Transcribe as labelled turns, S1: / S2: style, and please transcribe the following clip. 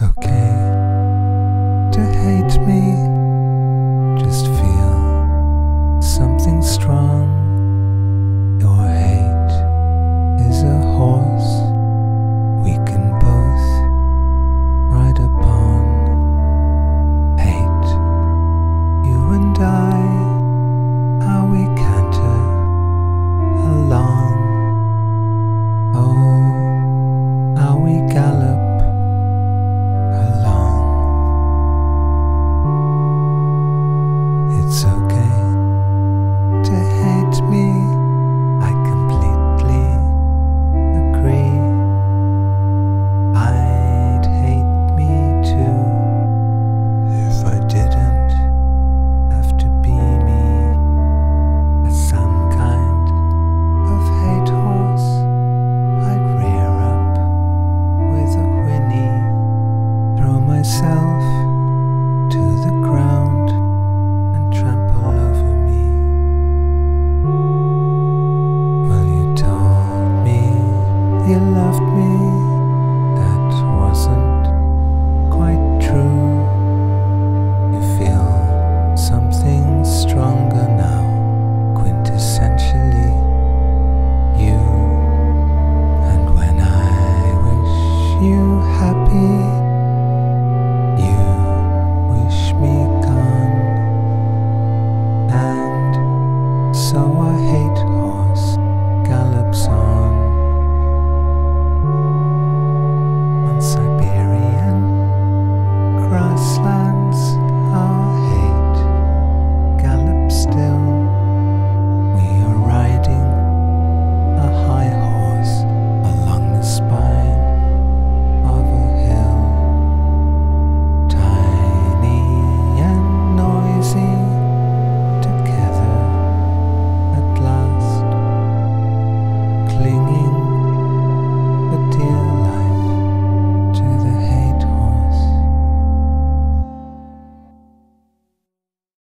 S1: It's okay. to the ground and trample over me. Well, you told me you loved me, that wasn't quite true. You feel something stronger now, quintessentially. You and when I wish you happy.